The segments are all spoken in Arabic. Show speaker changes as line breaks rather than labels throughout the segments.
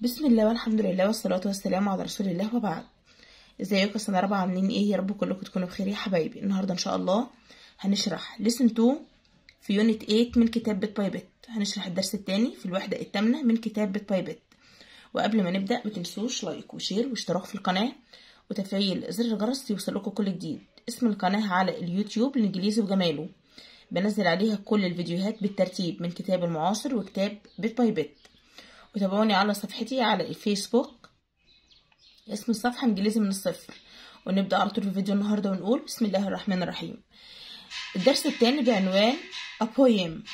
بسم الله والحمد لله والصلاة والسلام على رسول الله وبعد. إزيكم سنة رابعة عاملين إيه؟ يا رب كلكم تكونوا بخير يا حبايبي. النهاردة إن شاء الله هنشرح lesson 2 في unit 8 من كتاب Bit by Bit هنشرح الدرس الثاني في الوحدة الثامنة من كتاب Bit by Bit وقبل ما نبدأ متنسوش like و share واشتراك في القناة وتفعيل زر الجرس يوصلكم كل جديد. اسم القناة على اليوتيوب الانجليزي وجماله. بنزل عليها كل الفيديوهات بالترتيب من كتاب المعاصر وكتاب Bit by Bit وتابعوني على صفحتي على الفيسبوك. اسم الصفحة انجليزي من الصفر. ونبدأ على طول في فيديو النهاردة ونقول بسم الله الرحمن الرحيم. الدرس الثاني بعنوان a poem.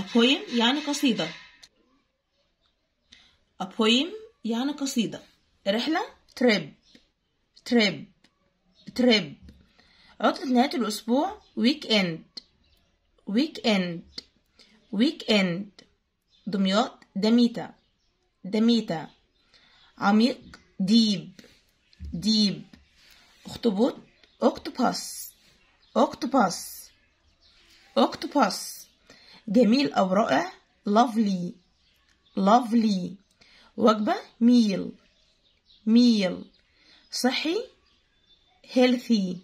A poem يعني قصيدة. A poem يعني قصيدة. رحلة trip. Trip. Trip. عطلة نهاية الأسبوع. Weekend. Weekend. Weekend. دمياط Damietta Damietta عميق deep. deep. أخطبوط octopus octopus octopus جميل أو رائع lovely lovely وجبة meal meal صحي healthy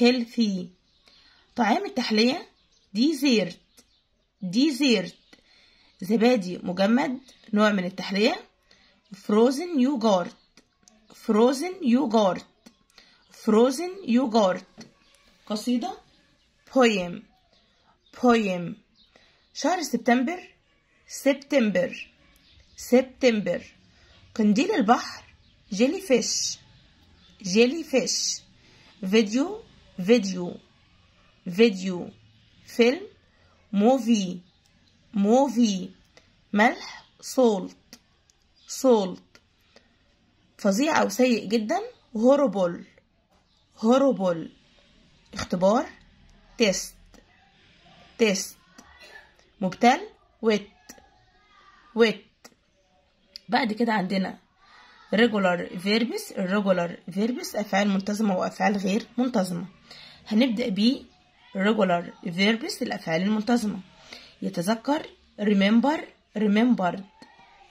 healthy طعام التحلية dessert dessert زبادي مجمد. نوع من التحلية. Frozen يوجورت frozen يوجورت frozen يوجورت قصيدة. Poem. Poem. شهر سبتمبر. سبتمبر سبتمبر قنديل البحر. jellyfish jellyfish فيديو video video فيلم movie movie ملح. salt salt فظيع أو سيء جدا horrible horrible اختبار test test مبتل ويت ويت بعد كده عندنا regular verbs irregular verbs أفعال منتظمة وأفعال غير منتظمة. هنبدأ ب regular verbs الأفعال المنتظمة يتذكر remember remembered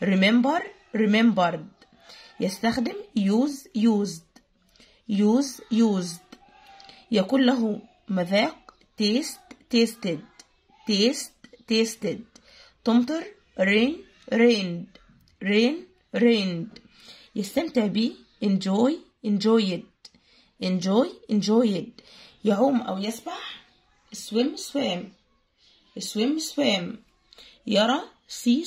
remember remembered يستخدم use used use used يكون له مذاق taste tasted taste tasted تمطر rain rained rain rained يستمتع به enjoy enjoyed enjoy enjoyed يعوم أو يسبح swim swam swim swam يرى see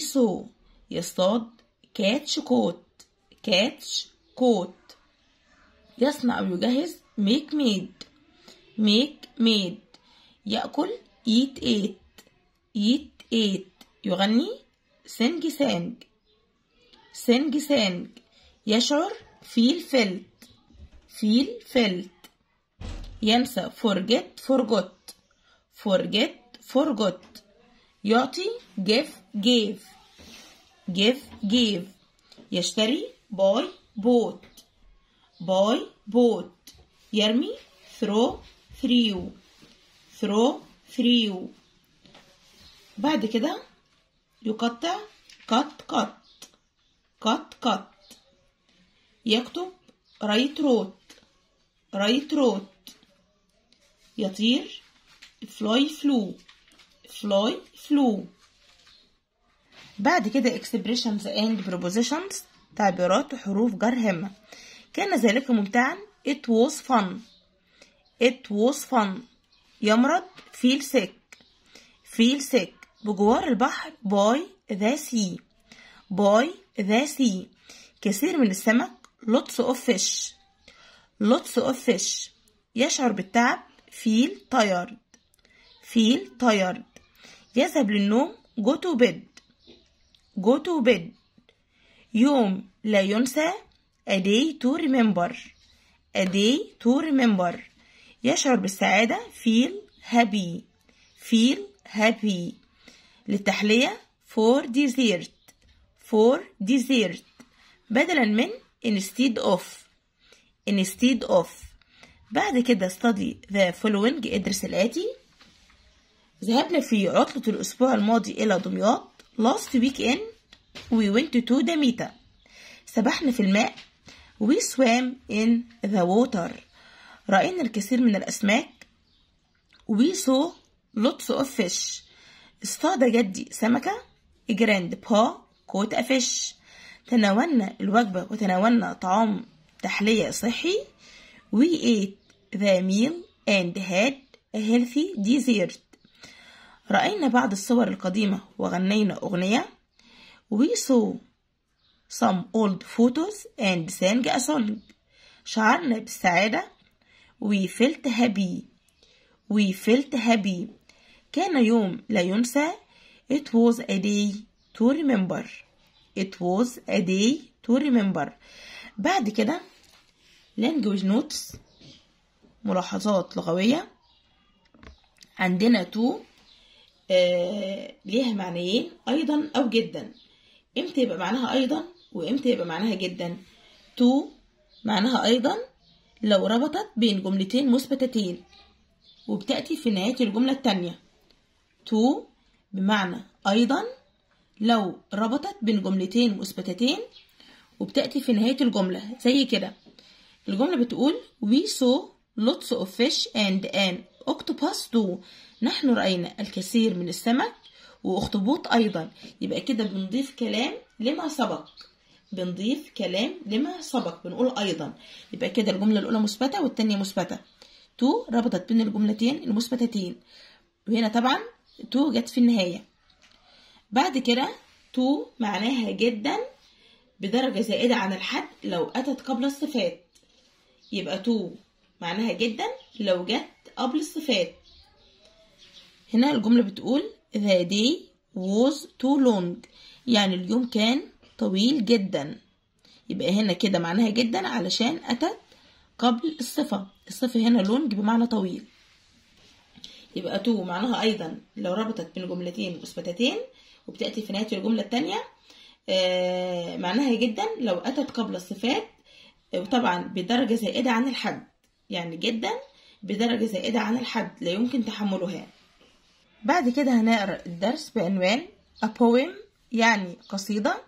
saw يصطاد catch caught catch caught يصنع أو يجهز make made make made يأكل eat ate eat ate يغني sing sang sing sang يشعر feel felt feel felt ينسى forget forgot forget forgot يعطي give gave give gave يشتري buy bought buy bought يرمي throw threw throw threw بعد كده يقطع cut cut cut cut يكتب write wrote write wrote يطير fly flew fly flew بعد كده expressions and prepositions تعبيرات وحروف جر همة كان ذلك ممتعا it was fun it was fun يمرض feel sick feel sick بجوار البحر by the sea by the sea كثير من السمك lots of fish lots of fish يشعر بالتعب feel tired feel tired يذهب للنوم go to bed go to bed يوم لا ينسى a day to remember a day to remember يشعر بالسعادة feel happy feel happy للتحلية for dessert for dessert بدلا من instead of instead of بعد كده study the following ادرس الآتي ذهبنا في عطلة الأسبوع الماضي إلى دمياط. Last weekend we went to meta سبحنا في الماء. We swam in the water. رأينا الكثير من الأسماك. We saw lots of fish. اصطاد جدي سمكة. Grandpa caught a fish تناولنا الوجبة وتناولنا طعام تحلية صحي. We ate the meal and had a healthy dessert. رأينا بعض الصور القديمة وغنينا أغنية we saw some old photos and sang a song شعرنا بالسعادة we felt happy we felt happy كان يوم لا ينسى it was a day to remember it was a day to remember بعد كده language notes ملاحظات لغوية عندنا to آه ليها معنيين أيضا أو جدا. إمتى يبقى معناها أيضا وإمتى يبقى معناها جدا؟ to معناها أيضا لو ربطت بين جملتين مثبتتين وبتأتي في نهاية الجملة التانية. to بمعنى أيضا لو ربطت بين جملتين مثبتتين وبتأتي في نهاية الجملة. زي كده. الجملة بتقول we saw lots of fish and an octopus too نحن رأينا الكثير من السمك وأخطبوط أيضا. يبقى كده بنضيف كلام لما سبق. بنضيف كلام لما سبق. بنقول أيضا. يبقى كده الجملة الأولى مثبتة والتانية مثبتة. too ربطت بين الجملتين المثبتتين. وهنا طبعا too جت في النهاية. بعد كده too معناها جدا بدرجة زائدة عن الحد لو أتت قبل الصفات. يبقى too معناها جدا لو جت قبل الصفات. هنا الجملة بتقول the day was too long. يعني اليوم كان طويل جدا. يبقى هنا كده معناها جدا علشان أتت قبل الصفة. الصفة هنا لونج بمعنى طويل. يبقى تو معناها أيضا. لو ربطت بين جملتين مثبتتين وبتأتي في نهاية الجملة التانية آه معناها جدا لو أتت قبل الصفات. وطبعا بدرجة زائدة عن الحد يعني جدا بدرجة زائدة عن الحد لا يمكن تحملها. بعد كده هنقرأ الدرس بعنوان a poem يعني قصيدة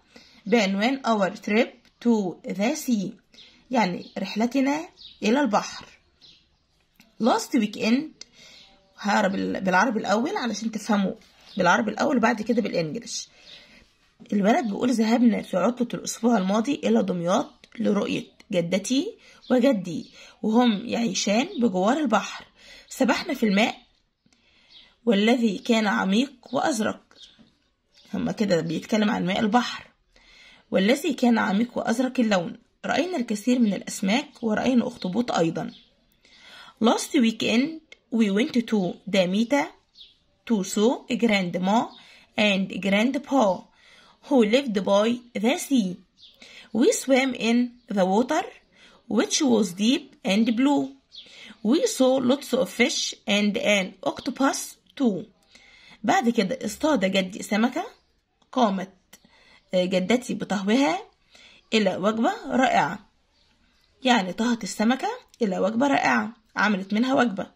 بعنوان our trip to the sea يعني رحلتنا إلى البحر. Last weekend هقرأ بالعربي الأول علشان تفهموا. بالعربي الأول بعد كده بالإنجليش. الولد بيقول ذهبنا في عطلة الأسبوع الماضي إلى دمياط لرؤية. جدتي وجدي وهم يعيشان بجوار البحر. سبحنا في الماء والذي كان عميق وأزرق. هما كده بيتكلم عن ماء البحر. والذي كان عميق وأزرق اللون. رأينا الكثير من الأسماك ورأينا أخطبوط أيضا. Last weekend we went to Damita to saw grandma and grandpa who lived by the sea. We swam in the water which was deep and blue. We saw lots of fish and an octopus too. بعد كده اصطاد جدي سمكة قامت جدتي بطهوها إلى وجبة رائعة يعني طهت السمكة إلى وجبة رائعة عملت منها وجبة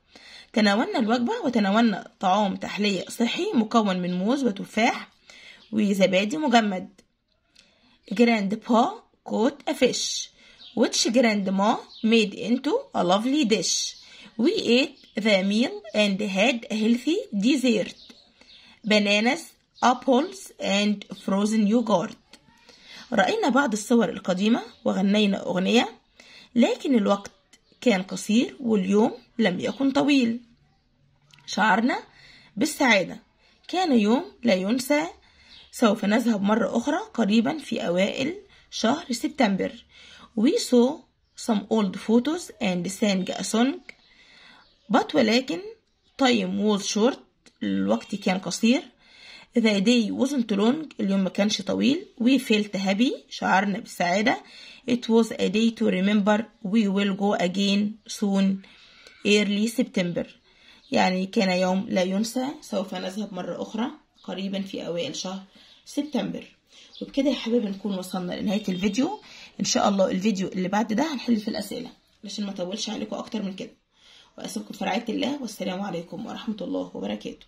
تناولنا الوجبة وتناولنا طعام تحلية صحي مكون من موز وتفاح وزبادي مجمد Grandpa caught a fish which grandma made into a lovely dish. We ate the meal and had a healthy dessert. Bananas, apples and frozen yogurt. رأينا بعض الصور القديمة وغنينا أغنية لكن الوقت كان قصير واليوم لم يكن طويل شعرنا بالسعادة كان يوم لا ينسى سوف نذهب مرة أخرى قريبا في أوائل شهر سبتمبر We saw some old photos and sang a song but ولكن time was short الوقت كان قصير The day wasn't long اليوم ما كانش طويل We felt happy شعرنا بالسعادة It was a day to remember We will go again soon early September يعني كان يوم لا ينسى سوف نذهب مرة أخرى قريبا في أوائل شهر سبتمبر. وبكده يا حبايبي نكون وصلنا لنهاية الفيديو. إن شاء الله الفيديو اللي بعد ده هنحل في الأسئلة علشان ما أطولش عليكم أكتر من كده. وأسيبكم في رعاية الله والسلام عليكم ورحمة الله وبركاته.